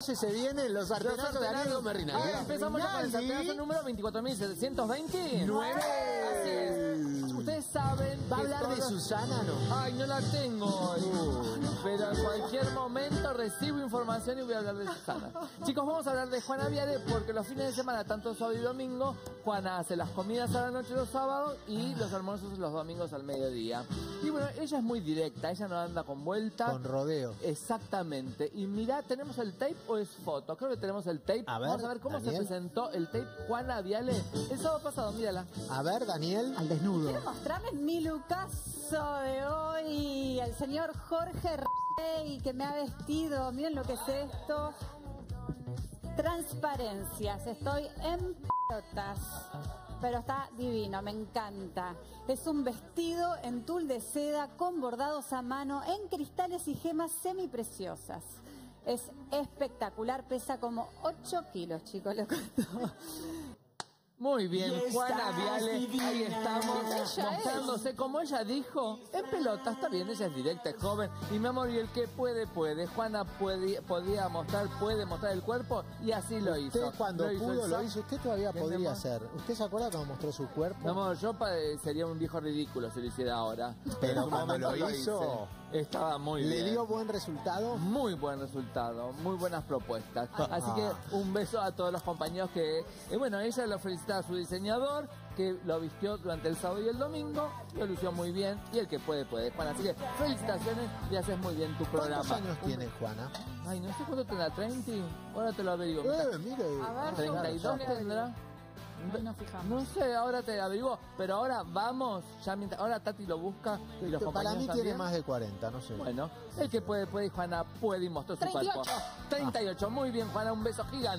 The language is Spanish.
se vienen los sartenazos de Ariel Merrinal. Ah, empezamos ya con el sartenazo número 24.720. ¡Nueve! Así es. Ustedes saben. ¿Va a hablar de Susana no? Ay, no la tengo hoy. Recibo información y voy a hablar de Susana. Chicos, vamos a hablar de Juana Viale porque los fines de semana, tanto sábado y domingo, Juana hace las comidas a la noche los sábados y los almuerzos los domingos al mediodía. Y bueno, ella es muy directa, ella no anda con vuelta. Con rodeo. Exactamente. Y mira, ¿tenemos el tape o es foto? Creo que tenemos el tape. A ver, Vamos a ver cómo Daniel. se presentó el tape Juana Viale el sábado pasado, mírala. A ver, Daniel. Al desnudo. Quiero mostrarles mi Lucaso de hoy, el señor Jorge Rey, que me ha vestido. Miren lo que es esto. Transparencias. Estoy en pelotas. Pero está divino, me encanta. Es un vestido en tul de seda con bordados a mano en cristales y gemas semipreciosas. Es espectacular, pesa como 8 kilos, chicos, lo. Muy bien, Y Juana Viale, ahí estamos es. mostrándose como ella dijo, en pelota, está bien, ella es directa, es joven, y mi amor, y el que puede, puede, Juana puede, podía mostrar, puede mostrar el cuerpo, y así lo hizo. Usted cuando Lo pudo lo hizo. Usted todavía ¿Qué, mi podría hacer. ¿Usted se acuerda cuando mostró su cuerpo? Amor, yo pa- sería un viejo ridículo si lo hiciera ahora. Pero cuando lo hizo, hice. estaba muy ¿Le bien. dio buen resultado? Muy buen resultado, muy buenas propuestas. Así que un beso a todos los compañeros que, eh, bueno, ella lo felicita a su diseñador, que lo vistió durante el sábado y el domingo, lo lució muy bien, y el que puede, puede. Juan, así que felicitaciones y haces muy bien tu programa. ¿Cuántos años tiene Juana? Ay, no sé cuánto tendrá, 30, ahora te lo averiguo. Eh, mire. A ver, 32 tendrá. Fijamos. No sé, ahora te averiguo, pero ahora vamos, ya mientras, ahora Tati lo busca y los Para compañeros mí tiene también. más de 40, no sé. Bueno, el que puede, puede, Juana puede y mostró su 38. cuerpo. 38, muy bien, Juana, un beso gigante.